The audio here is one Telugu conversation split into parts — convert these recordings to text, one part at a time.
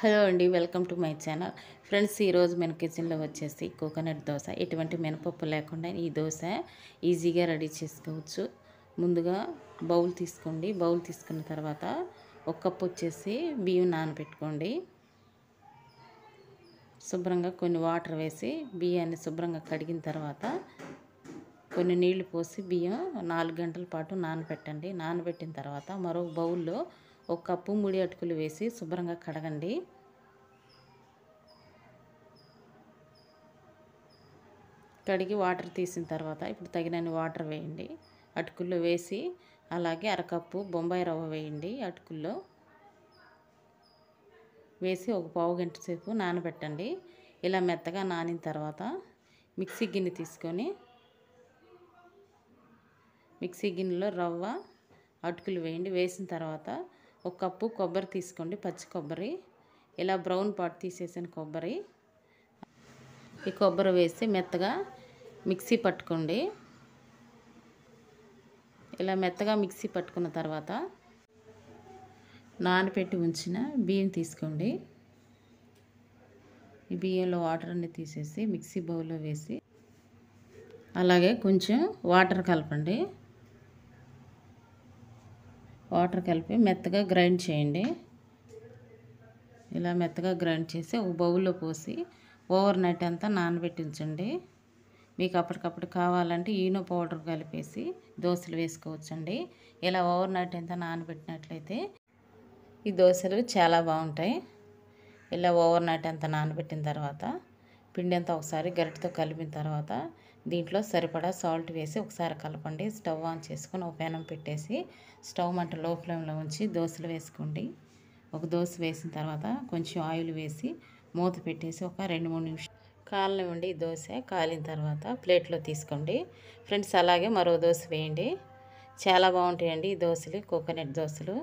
హలో అండి welcome to my channel. Friends ఈరోజు మన కిచెన్లో వచ్చేసి కోకోనట్ దోశ. ఎటువంటి మినపప్పు లేకుండా ఈ దోశ ఈజీగా రెడీ చేసుకోవచ్చు. ముందుగా బౌల్ తీసుకోండి. బౌల్ తీసుకున్న తర్వాత ఒక కప్పు వచ్చేసి బియ్యం నానబెట్టుకోండి. శుభ్రంగా కొన్ని వాటర్ వేసి బియ్యాన్ని శుభ్రంగా కడిగిన తర్వాత కొన్ని నీళ్ళు పోసి బియ్యం నాలుగు గంటల పాటు నానబెట్టండి. నానబెట్టిన తర్వాత మరో బౌల్లో ఒక కప్పు ముడి అటుకులు వేసి శుభ్రంగా కడగండి. కడిగి వాటర్ తీసిన తర్వాత ఇప్పుడు తగినన్ని వాటర్ వేయండి. అటుకుల్లో వేసి అలాగే అరకప్పు బొంబాయి రవ్వ వేయండి అటుకుల్లో. వేసి ఒక పావు గంట సేపు నానబెట్టండి. ఇలా మెత్తగా నానిన తర్వాత మిక్సీ గిన్నె తీసుకొని మిక్సీ గిన్నెలో రవ్వ అటుకులు వేయండి. వేసిన తర్వాత ఒక కప్పు కొబ్బరి తీసుకోండి పచ్చి కొబ్బరి. ఇలా బ్రౌన్ పాట్ తీసేసిన కొబ్బరి. ఈ కొబ్బరి వేసి మెత్తగా మిక్సీ పట్టుకోండి. ఇలా మెత్తగా మిక్సీ పట్టుకున్న తర్వాత నానబెట్టి ఉంచిన బియ్యం తీసుకోండి. ఈ బియ్యంలో వాటర్ అన్ని తీసేసి మిక్సీ బౌల్లో వేసి అలాగే కొంచెం వాటర్ కలపండి. వాటర్ కలిపి మెత్తగా గ్రైండ్ చేయండి. ఇలా మెత్తగా గ్రైండ్ చేసి ఒక బౌల్లో పోసి ఓవర్ నైట్ అంతా నానబెట్టించండి. మీకు అప్పటికప్పుడు కావాలంటే ఈనో పౌడర్ కలిపేసి దోశలు వేసుకోవచ్చండి. ఇలా ఓవర్ నైట్ అంతా నానబెట్టినట్లయితే ఈ దోశలు చాలా బాగుంటాయి. ఇలా ఓవర్ నైట్ అంతా నానబెట్టిన తర్వాత పిండి అంతా ఒకసారి గరిటతో కలిపిన తర్వాత దీంట్లో సరిపడా సాల్ట్ వేసి ఒకసారి కలపండి. స్టవ్ ఆన్ చేసుకొని ఒక పెనం పెట్టేసి స్టవ్ మంట లో ఫ్లేమ్లో ఉంచి దోశలు వేసుకోండి. ఒక దోశ వేసిన తర్వాత కొంచెం ఆయిల్ వేసి మూత పెట్టేసి ఒక రెండు మూడు నిమిషాలు కాలనివ్వండి ఈ దోశ కాలిన తర్వాత ప్లేట్లో తీసుకోండి. ఫ్రెండ్స్ అలాగే మరో దోశ వేయండి. చాలా బాగుంటాయండి ఈ దోశలు కోకోనట్ దోశలు.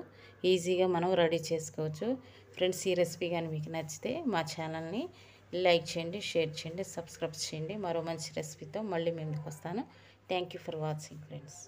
ఈజీగా మనం రెడీ చేసుకోవచ్చు. ఫ్రెండ్స్ ఈ రెసిపీ కానీ మీకు నచ్చితే మా ఛానల్ని లైక్ చేయండి షేర్ చేయండి సబ్స్క్రైబ్ చేయండి. మరో మంచి రెసిపీతో మళ్ళీ మేము వస్తాను. Thank you for watching friends